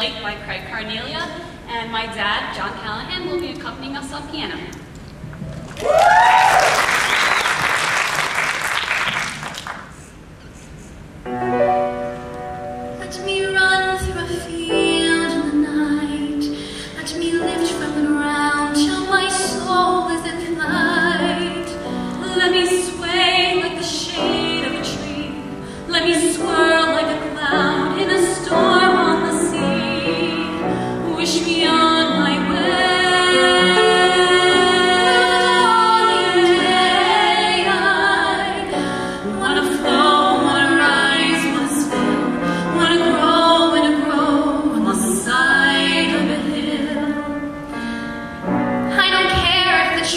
Light by Craig Carnelia, and my dad, John Callahan, will be accompanying us on piano.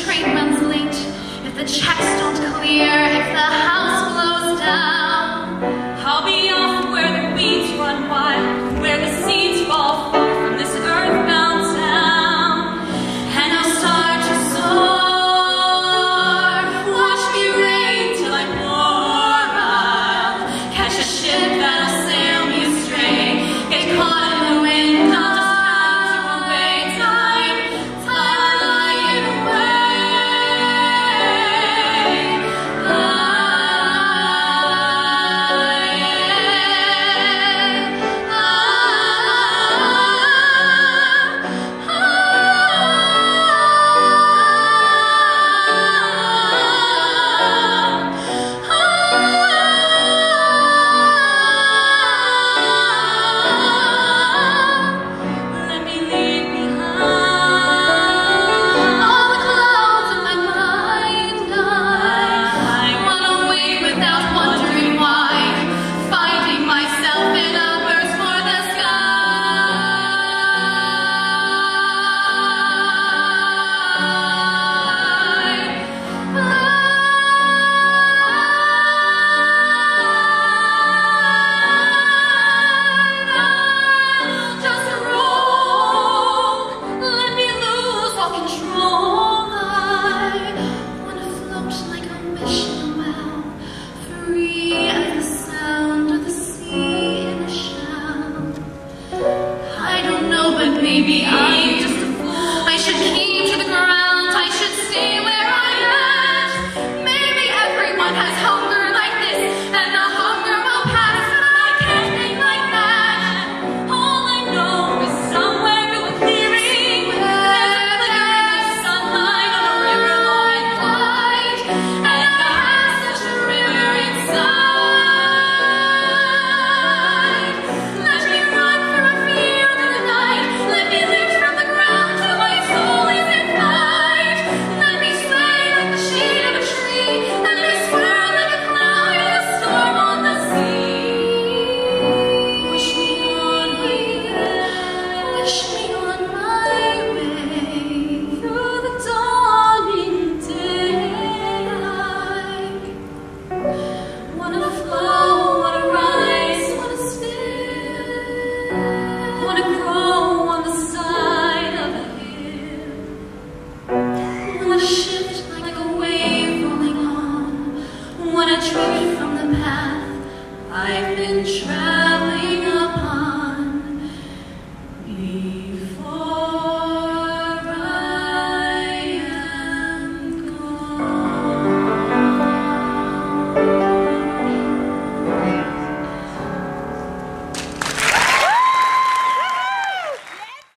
train runs late, if the checks don't clear, if the house blows down. maybe I wanna stray from the path I've been traveling.